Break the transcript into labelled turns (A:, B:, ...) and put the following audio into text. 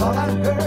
A: all I've heard.